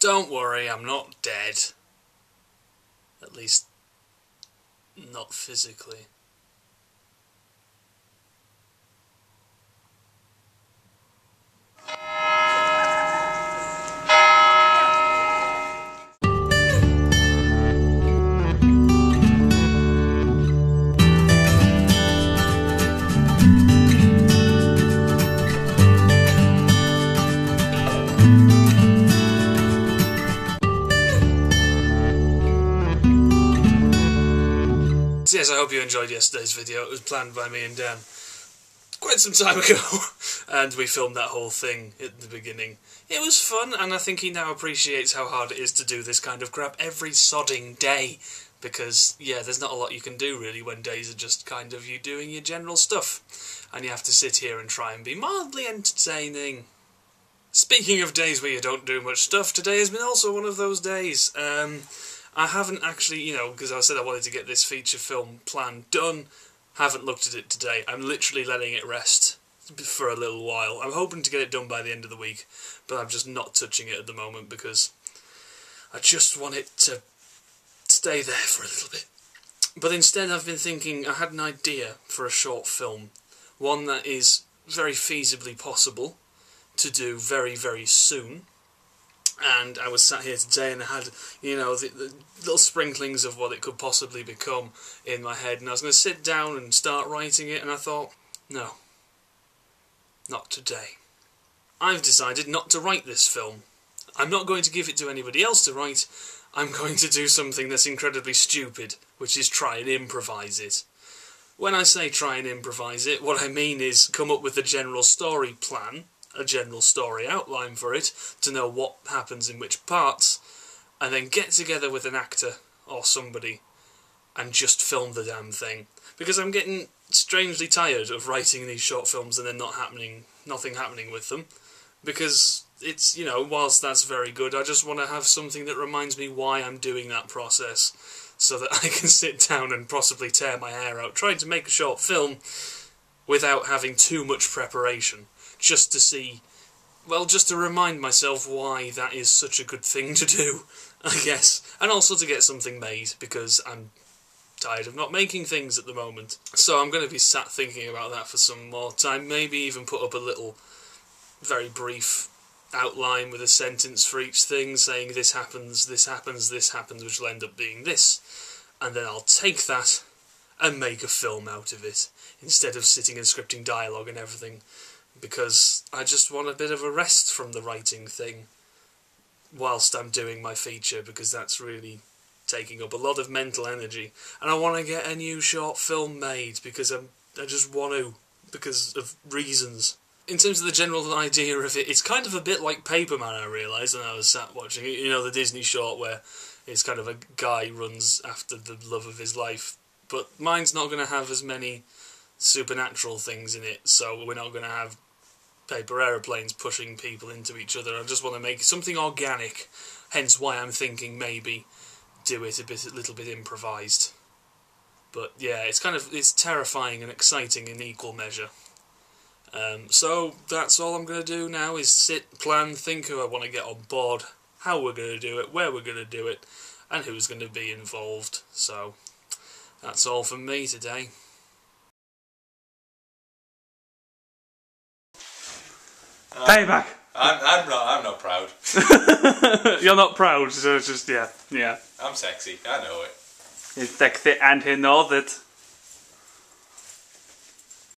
Don't worry, I'm not dead. At least, not physically. Yes, I hope you enjoyed yesterday's video. It was planned by me and Dan quite some time ago, and we filmed that whole thing at the beginning. It was fun, and I think he now appreciates how hard it is to do this kind of crap every sodding day. Because, yeah, there's not a lot you can do really when days are just kind of you doing your general stuff. And you have to sit here and try and be mildly entertaining. Speaking of days where you don't do much stuff, today has been also one of those days. Um, I haven't actually, you know, because I said I wanted to get this feature film plan done. Haven't looked at it today. I'm literally letting it rest for a little while. I'm hoping to get it done by the end of the week, but I'm just not touching it at the moment because I just want it to stay there for a little bit. But instead, I've been thinking I had an idea for a short film, one that is very feasibly possible to do very, very soon and I was sat here today and I had, you know, the, the, little sprinklings of what it could possibly become in my head, and I was going to sit down and start writing it, and I thought, no, not today. I've decided not to write this film. I'm not going to give it to anybody else to write. I'm going to do something that's incredibly stupid, which is try and improvise it. When I say try and improvise it, what I mean is come up with a general story plan, a general story outline for it to know what happens in which parts, and then get together with an actor or somebody and just film the damn thing. Because I'm getting strangely tired of writing these short films and then not happening, nothing happening with them. Because it's, you know, whilst that's very good, I just want to have something that reminds me why I'm doing that process so that I can sit down and possibly tear my hair out trying to make a short film without having too much preparation just to see, well, just to remind myself why that is such a good thing to do, I guess. And also to get something made, because I'm tired of not making things at the moment. So I'm going to be sat thinking about that for some more time, maybe even put up a little, very brief outline with a sentence for each thing saying this happens, this happens, this happens, which will end up being this. And then I'll take that and make a film out of it, instead of sitting and scripting dialogue and everything because I just want a bit of a rest from the writing thing whilst I'm doing my feature because that's really taking up a lot of mental energy and I want to get a new short film made because I'm, I just want to because of reasons. In terms of the general idea of it, it's kind of a bit like Paperman, I realised when I was sat watching it. You know, the Disney short where it's kind of a guy runs after the love of his life. But mine's not going to have as many supernatural things in it, so we're not going to have paper aeroplanes pushing people into each other. I just want to make something organic, hence why I'm thinking maybe do it a bit, a little bit improvised. But yeah, it's kind of it's terrifying and exciting in equal measure. Um, so that's all I'm going to do now is sit, plan, think who I want to get on board, how we're going to do it, where we're going to do it, and who's going to be involved. So that's all from me today. Uh, Payback. I'm, I'm not. I'm not proud. You're not proud, so it's just yeah, yeah. I'm sexy. I know it. He's sexy and he knows it.